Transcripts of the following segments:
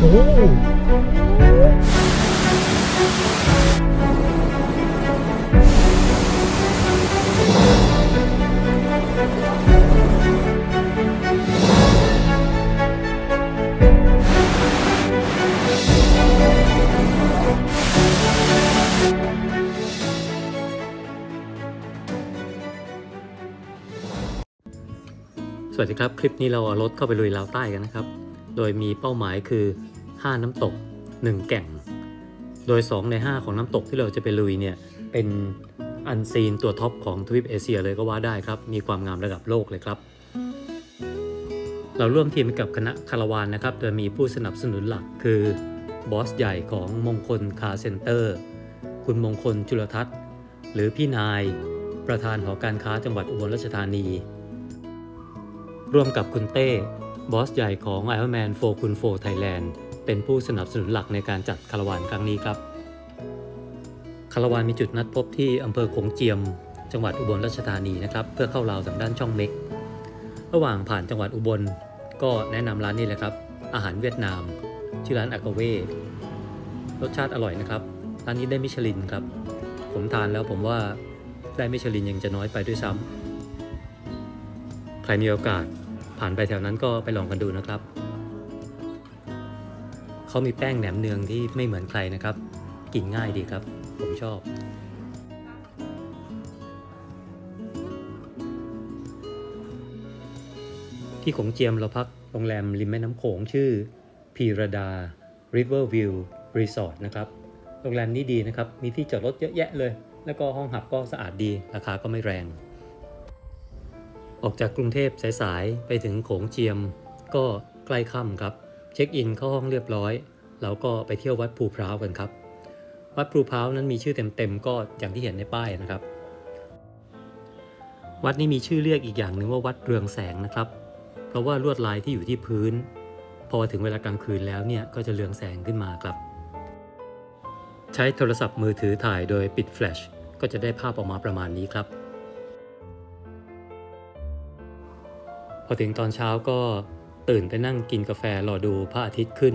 โอ้โหสวัสดีครับ คลิปนี้เราเอารถเข้าไปลุยลาวใต้กันนะครับ โดยมีเป้าหมายคือ 5 น้ำตก 1 แก่ง โดย 2 ใน 5 ของน้ำตกที่เราจะไปลุยเนี่ยเป็น unseen ตัวท็อปของทวีปเอเชียเลยก็ว่าได้ครับ มีความงามระดับโลกเลยครับ เราร่วมทีมกับคณะคาราวานนะครับ โดยมีผู้สนับสนุนหลักคือบอสใหญ่ของมงคลคาร์เซ็นเตอร์ คุณมงคลจุลทัศน์ หรือพี่นาย ประธานหอการค้าจังหวัดอุบลราชธานี ร่วมกับคุณเต้ บอสใหญ่ของ Ironman 4คุณ4 Thailand เป็นผู้สนับสนุนหลักในการจัดคาราวานครั้งนี้ครับ คาราวานมีจุดนัดพบที่อำเภอขงเจียม จังหวัดอุบลราชธานีนะครับ เพื่อเข้าลาวทางด้านช่องเม็ก ระหว่างผ่านจังหวัดอุบล ก็แนะนำร้านนี้เลยครับ อาหารเวียดนาม ชื่อร้านอากาเว่รสชาติอร่อยนะครับ ร้านนี้ได้มิชลินครับ ผมทานแล้วผมว่าได้มิชลินยังจะน้อยไปด้วยซ้ำใครมีโอกาส ผ่านไปแถวนั้นก็ไปลองกันดูนะครับ เขามีแป้งแหนมเนืองที่ไม่เหมือนใครนะครับ กินง่ายดีครับ ผมชอบที่ขงเจียมเราพักโรงแรมริมแม่น้ำโขงชื่อพีรดา River View Resort นะครับ โรงแรมนี้ดีนะครับ มีที่จอดรถเยอะแยะเลย แล้วก็ห้องหับก็สะอาดดี ราคาก็ไม่แรง ออกจากกรุงเทพสายๆไปถึงโขงเจียม ก็ใกล้ค่ำครับ เช็คอินเข้าห้องเรียบร้อย แล้วก็ไปเที่ยววัดภูพร้าวกันครับ วัดภูพร้าวนั้นมีชื่อเต็มๆก็อย่างที่เห็นในป้ายนะครับ วัดนี้มีชื่อเรียกอีกอย่างหนึ่งว่าวัดเรืองแสงนะครับ เพราะว่าลวดลายที่อยู่ที่พื้น พอถึงเวลากลางคืนแล้วเนี่ยก็จะเรืองแสงขึ้นมาครับ ใช้โทรศัพท์มือถือถ่ายโดยปิดแฟลชก็จะได้ภาพออกมาประมาณนี้ครับ พอถึงตอนเช้าก็ตื่นไปนั่งกินกาแฟรอดูพระอาทิตย์ขึ้น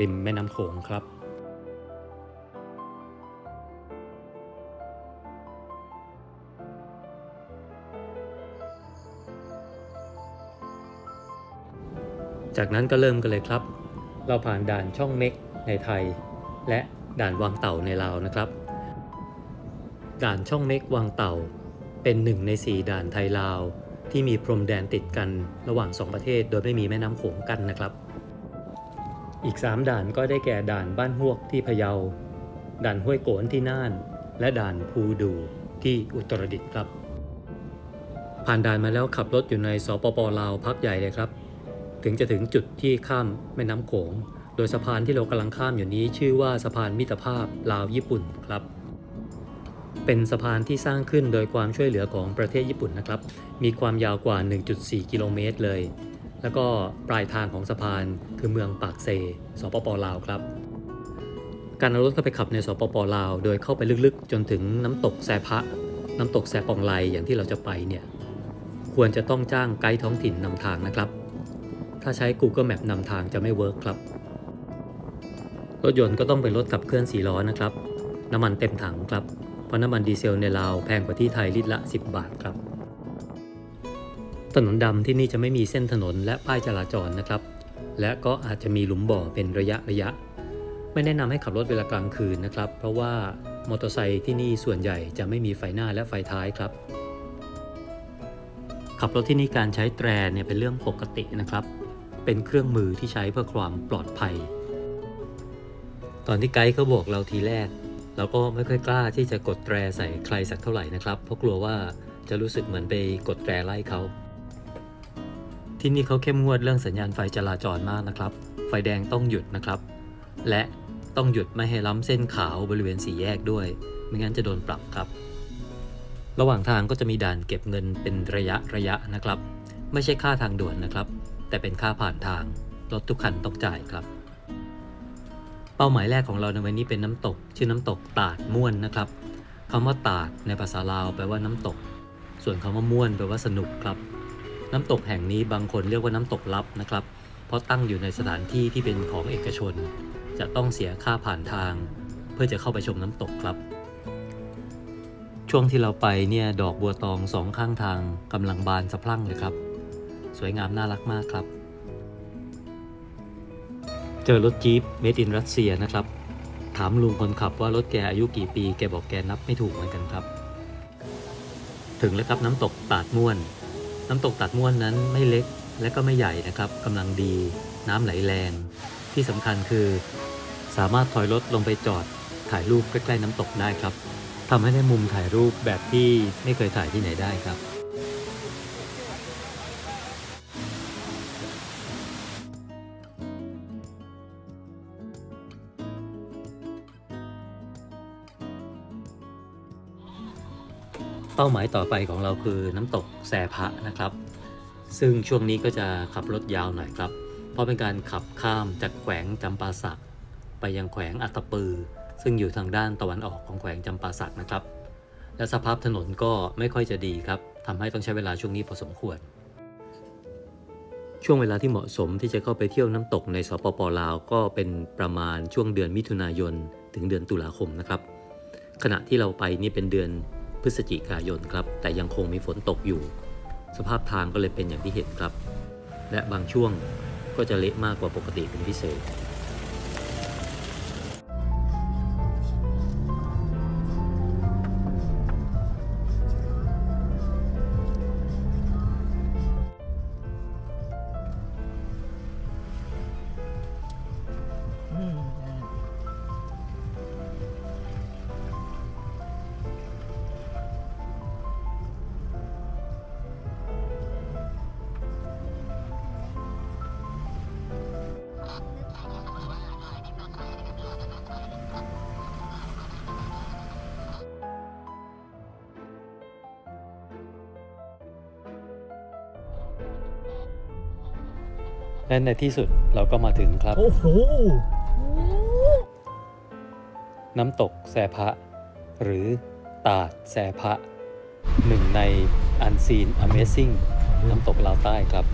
ริมแม่น้ำโขงครับ จากนั้นก็เริ่มกันเลยครับ เราผ่านด่านช่องเม็กในไทย และด่านวังเต่าในลาวนะครับ ด่านช่องเม็กวังเต่าเป็นหนึ่งในสี่ด่านไทยลาว ที่มีพรมแดนติดกันระหว่างสองประเทศ โดยไม่มีแม่น้ำโขงกันนะครับ อีก 3 ด่านก็ได้แก่ด่านบ้านฮวกที่พะเยา ด่านห้วยโกนที่น่าน และด่านภูดูที่อุตรดิตถ์ครับ ผ่านด่านมาแล้วขับรถอยู่ในสปปลาวพักใหญ่เลยครับ ถึงจะถึงจุดที่ข้ามแม่น้ำโขง โดยสะพานที่เรากำลังข้ามอยู่นี้ชื่อว่าสะพานมิตรภาพลาวญี่ปุ่นครับ เป็นสะพานที่สร้างขึ้นโดยความช่วยเหลือของประเทศญี่ปุ่นนะครับ มีความยาวกว่า 1.4 กิโลเมตรเลย แล้วก็ปลายทางของสะพานคือเมืองปากเซ สปปลาวครับ การเอารถเข้าไปขับในสปปลาว โดยเข้าไปลึกๆ จนถึงน้ำตกแซพะ น้ำตกแซปองไลอย่างที่เราจะไปเนี่ย ควรจะต้องจ้างไกด์ท้องถิ่นนำทางนะครับ ถ้าใช้ Google Map นำทางจะไม่เวิร์กครับ รถยนต์ก็ต้องเป็นรถขับเคลื่อน4ล้อนะครับ น้ำมันเต็มถังครับ เพราะน้ำมันดีเซลในลาวแพงกว่าที่ไทยลิตรละ 10 บาทครับ ถนนดำที่นี่จะไม่มีเส้นถนนและป้ายจราจรนะครับ และก็อาจจะมีหลุมบ่อเป็นระยะระยะ ไม่แนะนำให้ขับรถเวลากลางคืนนะครับ เพราะว่ามอเตอร์ไซค์ที่นี่ส่วนใหญ่จะไม่มีไฟหน้าและไฟท้ายครับ ขับรถที่นี่การใช้แตรเนี่ยเป็นเรื่องปกตินะครับ เป็นเครื่องมือที่ใช้เพื่อความปลอดภัย ตอนที่ไกด์เขาบอกเราทีแรก เราก็ไม่ค่อยกล้าที่จะกดแตรใส่ใครสักเท่าไหร่นะครับ เพราะกลัวว่าจะรู้สึกเหมือนไปกดแตรไล่เขา ที่นี่เขาเข้มงวดเรื่องสัญญาณไฟจราจรมากนะครับ ไฟแดงต้องหยุดนะครับ และต้องหยุดไม่ให้ล้ำเส้นขาวบริเวณสี่แยกด้วย ไม่งั้นจะโดนปรับครับ ระหว่างทางก็จะมีด่านเก็บเงินเป็นระยะระยะนะครับ ไม่ใช่ค่าทางด่วนนะครับ แต่เป็นค่าผ่านทางรถทุกคันต้องจ่ายครับ เป้าหมายแรกของเราในวันนี้เป็นน้ำตก ชื่อน้ำตกตาดม่วนนะครับคำว่าตาดในภาษาลาวแปลว่าน้ำตก ส่วนคำว่าม่วนแปลว่าสนุกครับ น้ำตกแห่งนี้บางคนเรียกว่าน้ำตกลับนะครับ เพราะตั้งอยู่ในสถานที่ที่เป็นของเอกชน จะต้องเสียค่าผ่านทาง เพื่อจะเข้าไปชมน้ำตกครับ ช่วงที่เราไปเนี่ยดอกบัวตองสองข้างทางกำลังบานสะพรั่งเลยครับ สวยงามน่ารักมากครับ เจอรถจี๊ปเมดินรัสเซียนะครับ ถามลุงคนขับว่ารถแกอายุกี่ปี แกบอกแกนับไม่ถูกเหมือนกันครับ ถึงแล้วครับน้ำตกตาดม่วน น้ำตกตาดม่วนนั้นไม่เล็กและก็ไม่ใหญ่นะครับกำลังดี น้ำไหลแรง ที่สำคัญคือ สามารถถอยรถลงไปจอดถ่ายรูปใกล้ๆน้ำตกได้ครับทำให้ได้มุมถ่ายรูปแบบที่ไม่เคยถ่ายที่ไหนได้ครับ เป้าหมายต่อไปของเราคือน้ำตกแสพะนะครับ ซึ่งช่วงนี้ก็จะขับรถยาวหน่อยครับ เพราะเป็นการขับข้ามจากแขวงจำปาสัก ไปยังแขวงอัตตปือ ซึ่งอยู่ทางด้านตะวันออกของแขวงจำปาสักนะครับ และสภาพถนนก็ไม่ค่อยจะดีครับทำให้ต้องใช้เวลาช่วงนี้พอสมควร ช่วงเวลาที่เหมาะสมที่จะเข้าไปเที่ยวน้ำตกในสปปลาวก็เป็นประมาณช่วงเดือนมิถุนายนถึงเดือนตุลาคมนะครับ ขณะที่เราไปนี่เป็นเดือน พฤศจิกายนครับ แต่ยังคงมีฝนตกอยู่ สภาพทางก็เลยเป็นอย่างที่เห็นครับ และบางช่วงก็จะเละมากกว่าปกติเป็นพิเศษ และในที่สุดเราก็มาถึงครับ โอ้โห น้ำตกแสพะ หรือตาดแสพะ หนึ่งใน Unseen Amazing น้ำตกลาวใต้ครับ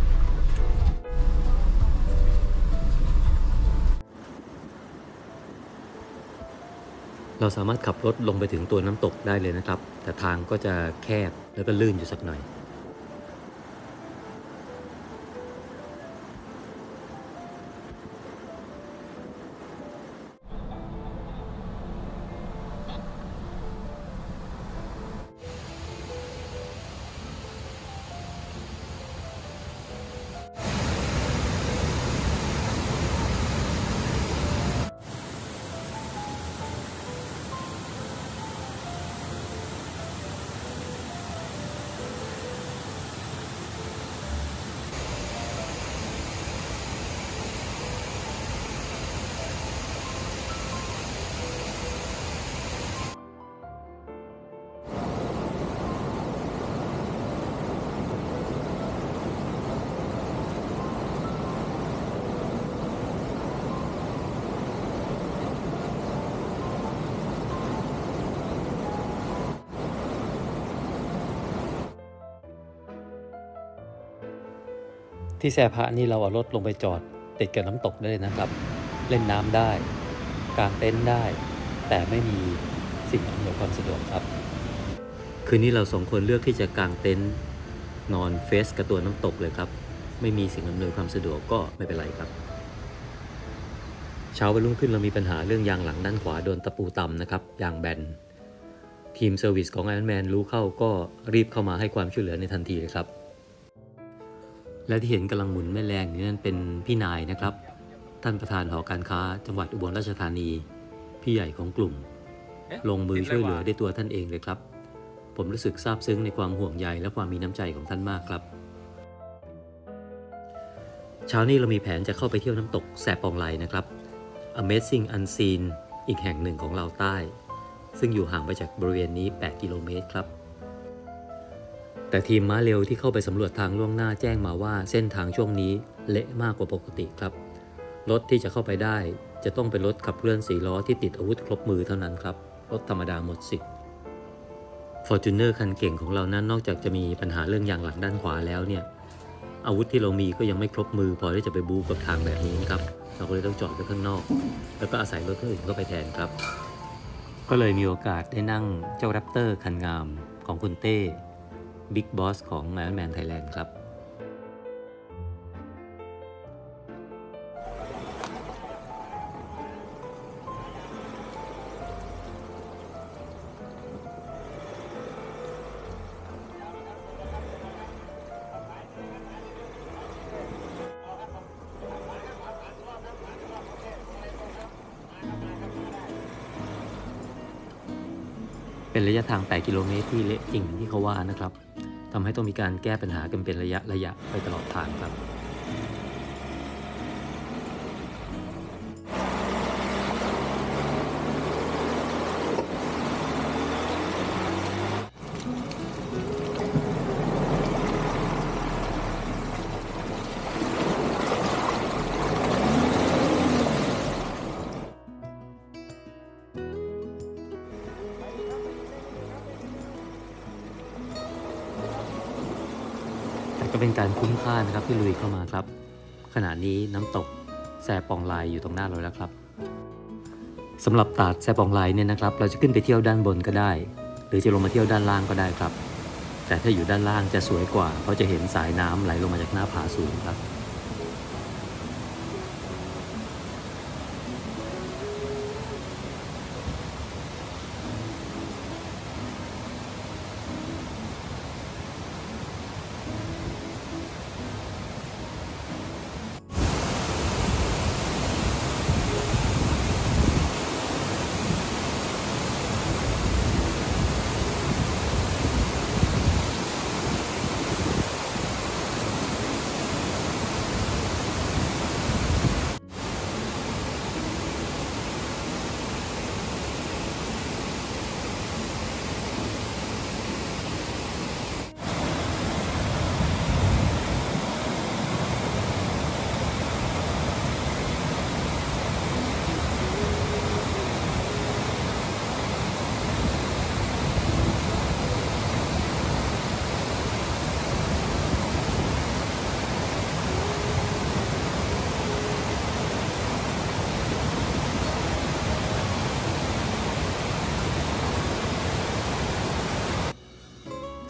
เราสามารถขับรถลงไปถึงตัวน้ำตกได้เลยนะครับ แต่ทางก็จะแคบแล้วก็ลื่นอยู่สักหน่อย ที่แซพะนี่เราเอารถลงไปจอด ติดกับน้ำตกได้เลยนะครับ เล่นน้ำได้ กางเต็นท์ได้ แต่ไม่มีสิ่งอำนวยความสะดวกครับ คืนนี้เราสองคนเลือกที่จะกางเต็นท์นอน face กับตัวน้ำตกเลยครับ ไม่มีสิ่งอำนวยความสะดวกก็ไม่เป็นไรครับ เช้าวันรุ่งขึ้นเรามีปัญหาเรื่องยางหลังด้านขวาโดนตะปูตำนะครับยางแบนทีม service ของ Iron Man รู้เข้าก็รีบเข้ามาให้ความช่วยเหลือในทันทีเลยครับ และที่เห็นกำลังหมุนแม่แรงนี่นั่นเป็นพี่นายนะครับ ท่านประธานหอการค้า จังหวัดอุบลราชธานี พี่ใหญ่ของกลุ่ม ลงมือช่วยเหลือด้วยตัวท่านเองเลยครับ ผมรู้สึกซาบซึ้งในความห่วงใยและความมีน้ำใจของท่านมากครับ เช้านี้เรามีแผนจะเข้าไปเที่ยวน้ำตกแสบปองไลนะครับ Amazing Unseen อีกแห่งหนึ่งของเราวใต้ ซึ่งอยู่ห่างไปจากบริเวณนี้ 8 กิโลเมตรครับ แต่ทีมม้าเร็วที่เข้าไปสำรวจทางล่วงหน้าแจ้งมาว่าเส้นทางช่วงนี้เละมากกว่าปกติครับ รถที่จะเข้าไปได้ จะต้องเป็นรถขับเคลื่อนสีล้อที่ติดอาวุธครบมือเท่านั้นครับ รถธรรมดาหมดสิทธิ์ Fortuner คันเก่งของเรานั้นนอกจากจะมีปัญหาเรื่องยางหลังด้านขวาแล้วเนี่ย อาวุธที่เรามีก็ยังไม่ครบมือ พอที่จะไปบูกับทางแบบนี้นครับ เราก็เลยต้องจอดไว้ข้างนอก แล้วก็อาศัยรถคนอื่นเข้าไปแทนครับ ก็เลยมีโอกาสได้นั่งเจ้าแรปเตอร์คันงามของคุณเต้ บิ๊กบอสของ Iron Man Thailand ครับ เป็นระยะทาง 8 กิโลเมตรที่เละจริงที่เขาว่านะครับ ทำให้ต้องมีการแก้ปัญหากันเป็นระยะระยะไปตลอดทางครับ เป็นการคุ้มค่านะครับที่ลุยเข้ามาครับ ขณะนี้น้ำตกแซปองลายอยู่ตรงหน้าเราแล้วครับสำหรับตาดแซปองลายเนี่ยนะครับ เราจะขึ้นไปเที่ยวด้านบนก็ได้ หรือจะลงมาเที่ยวด้านล่างก็ได้ครับ แต่ถ้าอยู่ด้านล่างจะสวยกว่า เพราะจะเห็นสายน้ำไหลลงมาจากหน้าผาสูงครับ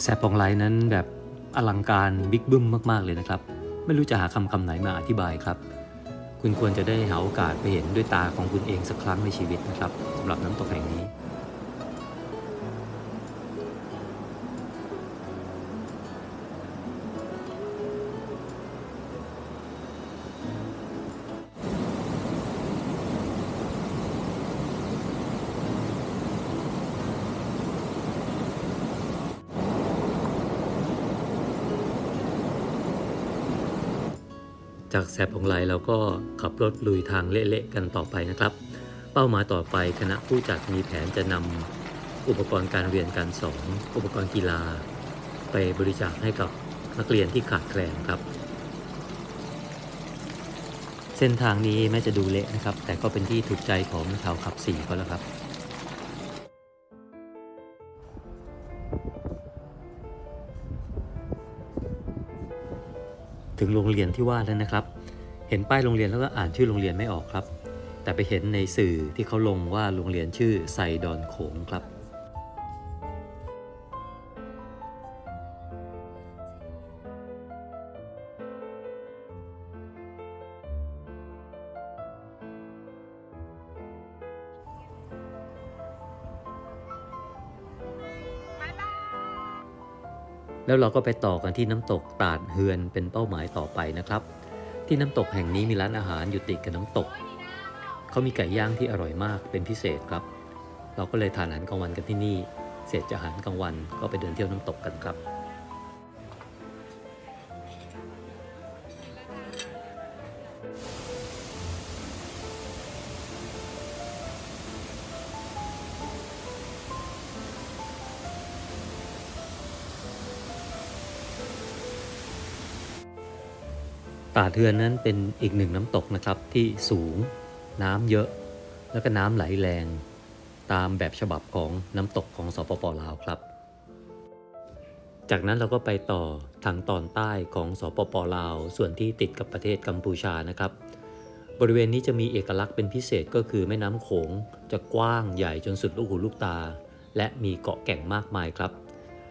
แซปองไลท์นั้นแบบอลังการบิ๊กบึ้มมากๆเลยนะครับ ไม่รู้จะหาคำคำไหนมาอธิบายครับ คุณควรจะได้หาโอกาสไปเห็นด้วยตาของคุณเองสักครั้งในชีวิตนะครับสำหรับน้ำตกแห่งนี้ จากแซบของไหลเราก็ขับรถลุยทางเละๆกันต่อไปนะครับ เป้าหมายต่อไปคณะผู้จัดมีแผนจะนำอุปกรณ์การเรียนการสอนอุปกรณ์กีฬา ไปบริจาคให้กับนักเรียนที่ขาดแคลนครับ เส้นทางนี้แม้จะดูเละนะครับ แต่ก็เป็นที่ถูกใจของชาวขับสี่ก็แล้วครับ ถึงโรงเรียนที่ว่าแล้วนะครับ เห็นป้ายโรงเรียนแล้วก็อ่านชื่อโรงเรียนไม่ออกครับ แต่ไปเห็นในสื่อที่เขาลงว่าโรงเรียนชื่อไซดอนโขงครับ แล้วเราก็ไปต่อกันที่น้ำตกตาดเฮือนเป็นเป้าหมายต่อไปนะครับ ที่น้ำตกแห่งนี้มีร้านอาหารอยู่ติดกับน้ำตก เขามีไก่ย่างที่อร่อยมากเป็นพิเศษครับ เราก็เลยทานอาหารกลางวันกันที่นี่ เสร็จจากอาหารกลางวันก็ไปเดินเที่ยวน้ำตกกันครับ ตาเทือนนั้นเป็นอีกหนึ่งน้ำตกนะครับที่สูง น้ำเยอะ แล้วก็น้ำไหลแรง ตามแบบฉบับของน้ำตกของสปปลาวครับ จากนั้นเราก็ไปต่อทางตอนใต้ของสปปลาว ส่วนที่ติดกับประเทศกัมพูชานะครับ บริเวณนี้จะมีเอกลักษณ์เป็นพิเศษก็คือแม่น้ำโขงจะกว้างใหญ่จนสุดลูกหูลูกตา และมีเกาะแก่งมากมายครับ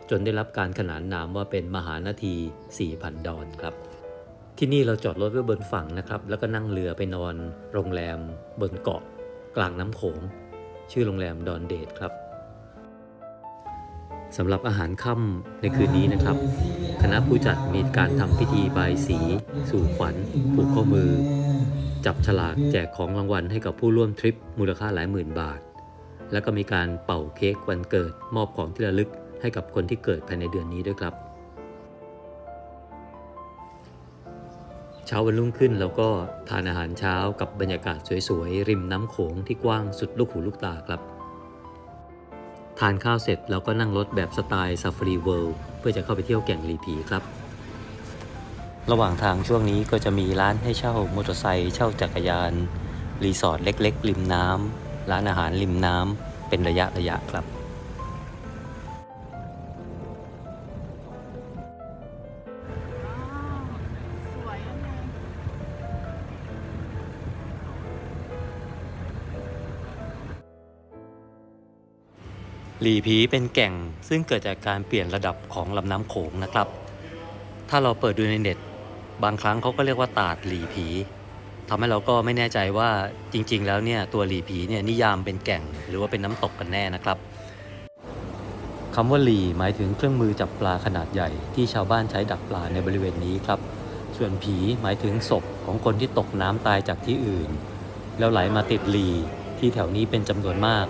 จนได้รับการขนานนามว่าเป็นมหานาที 4,000 ดอนครับ ที่นี่เราจอดรถไว้บนฝั่งนะครับ แล้วก็นั่งเรือไปนอนโรงแรมบนเกาะกลางน้ำโขง ชื่อโรงแรมดอนเดทครับสำหรับอาหารค่ำในคืนนี้นะครับ คณะผู้จัดมีการทำพิธีบายสี สู่ขวัญผูกข้อมือ จับฉลากแจกของรางวัลให้กับผู้ร่วมทริปมูลค่าหลายหมื่นบาท แล้วก็มีการเป่าเค้กวันเกิด มอบของที่ระลึกให้กับคนที่เกิดภายในเดือนนี้ด้วยครับ เช้าวันรุ่งขึ้นเราก็ทานอาหารเช้ากับบรรยากาศสวยๆ ริมน้ำโขงที่กว้างสุดลูกหูลูกตาครับ ทานข้าวเสร็จเราก็นั่งรถแบบสไตล์ซาฟารีเวิลด์เพื่อจะเข้าไปเที่ยวแก่งหลี่ผีครับ ระหว่างทางช่วงนี้ก็จะมีร้านให้เช่ามอเตอร์ไซค์เช่าจักรยาน รีสอร์ทเล็กๆ ริมน้ำร้านอาหารริมน้ำเป็นระยะระยะครับ หลีผีเป็นแก่งซึ่งเกิดจากการเปลี่ยนระดับของลำน้ำโขงนะครับ ถ้าเราเปิดดูในเน็ต บางครั้งเขาก็เรียกว่าตาดหลีผีทำให้เราก็ไม่แน่ใจว่าจริง ๆ แล้วเนี่ยตัวหลีผีเนี่ยนิยามเป็นแก่งหรือว่าเป็นน้ำตกกันแน่นะครับคำว่าหลีหมายถึงเครื่องมือจับปลาขนาดใหญ่ที่ชาวบ้านใช้ดักปลาในบริเวณนี้ครับ ส่วนผีหมายถึงศพของคนที่ตกน้ำตายจากที่อื่น แล้วไหลมาติดหลีที่แถวนี้เป็นจำนวนมาก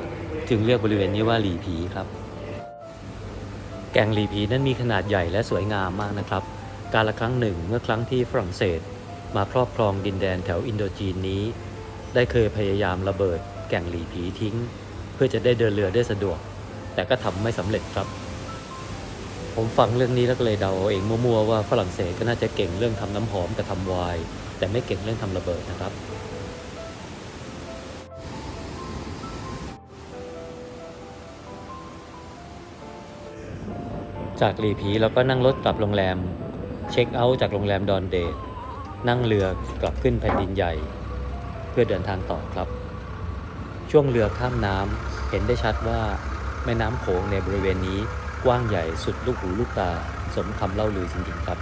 จึงเรียกบริเวณนี้ว่าหลีผีครับ แกงหลีผีนั้นมีขนาดใหญ่และสวยงามมากนะครับ การละครั้งหนึ่งเมื่อครั้งที่ฝรั่งเศส มาครอบครองดินแดนแถวอินโดจีนนี้ ได้เคยพยายามระเบิดแก่งหลีผีทิ้ง เพื่อจะได้เดินเรือได้สะดวก แต่ก็ทำไม่สำเร็จครับ ผมฟังเรื่องนี้แล้วก็เลยเดาเอาเองมั่วๆว่าฝรั่งเศสก็น่าจะเก่งเรื่องทำน้ำหอมกับทำไวน์แต่ไม่เก่งเรื่องทำระเบิดนะครับ จากหลีผีเราก็นั่งรถกลับโรงแรม เช็คเอาท์จากโรงแรมดอนเดทนั่งเรือกลับขึ้นแผ่นดินใหญ่ เพื่อเดินทางต่อครับ ช่วงเรือข้ามน้ำเห็นได้ชัดว่าแม่น้ำโขงในบริเวณนี้กว้างใหญ่สุดลูกหูลูกตา สมคำเล่าลือจริงๆครับ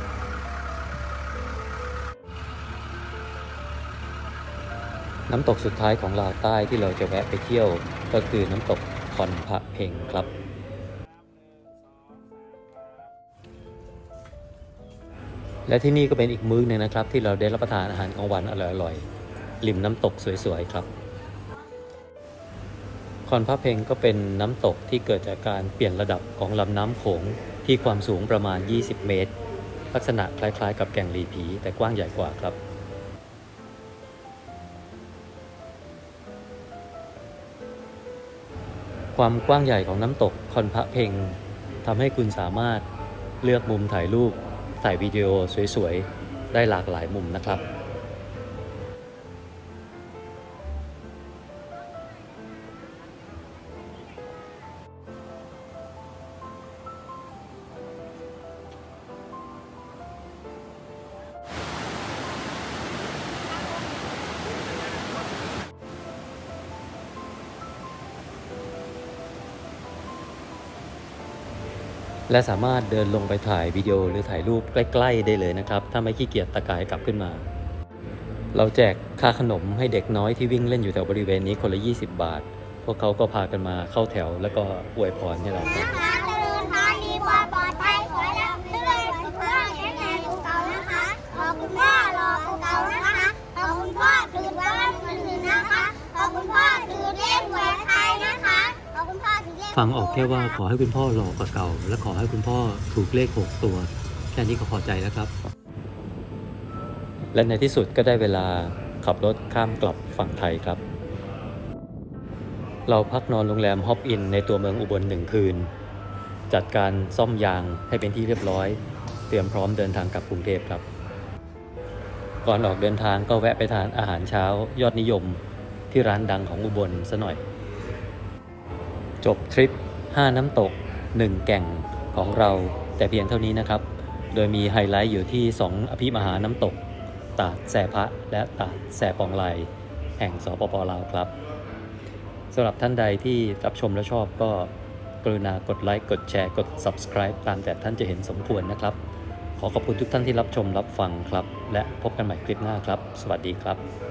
น้ำตกสุดท้ายของลาวใต้ที่เราจะแวะไปเที่ยวก็คือน้ำตกคอนพระเพงครับ และที่นี่ก็เป็นอีกมื้อหนึ่งนะครับ ที่เราได้รับประทานอาหารกลางวันอร่อยๆริมน้ำตกสวยๆครับคอนพระเพงก็เป็นน้ำตกที่เกิดจากการเปลี่ยนระดับของลำน้ำโขงที่ความสูงประมาณ 20 เมตร ลักษณะคล้ายๆ กับแก่งลีผี แต่กว้างใหญ่กว่าครับ ความกว้างใหญ่ของน้ำตกคอนพระเพงทำให้คุณสามารถเลือกมุมถ่ายรูป ถ่ายวิดีโอสวยๆ ได้หลากหลายมุมนะครับ และสามารถเดินลงไปถ่ายวิดีโอหรือถ่ายรูปใกล้ๆได้เลยนะครับ ถ้าไม่ขี้เกียจตะกายกลับขึ้นมา เราแจกค่าขนมให้เด็กน้อยที่วิ่งเล่นอยู่แถวบริเวณนี้คนละ 20 บาท พวกเขาก็พากันมาเข้าแถวแล้วก็อวยพรให้เรา ฟังออกแค่ว่าขอให้คุณพ่อหล่อกว่าเก่า และขอให้คุณพ่อถูกเลข6ตัว แค่นี้ก็พอใจแล้วครับ และในที่สุดก็ได้เวลาขับรถข้ามกลับฝั่งไทยครับ เราพักนอนโรงแรมฮอปอินในตัวเมืองอุบลหนึ่งคืน จัดการซ่อมยางให้เป็นที่เรียบร้อย เตรียมพร้อมเดินทางกลับกรุงเทพครับ ก่อนออกเดินทางก็แวะไปทานอาหารเช้า ยอดนิยมที่ร้านดังของอุบลซะหน่อย จบทริป 5 น้ำตก 1 แก่งของเราแต่เพียงเท่านี้นะครับ โดยมีไฮไลท์อยู่ที่ 2 อภิมหาน้ำตก ตาดแสพะ และตาดแสปองไลแห่งสปปลาวครับสำหรับท่านใดที่รับชมและชอบก็กรุณากดไลค์ กดแชร์ กด subscribe ตามแต่ท่านจะเห็นสมควรนะครับ ขอขอบคุณทุกท่านที่รับชมรับฟังครับ และพบกันใหม่คลิปหน้าครับ สวัสดีครับ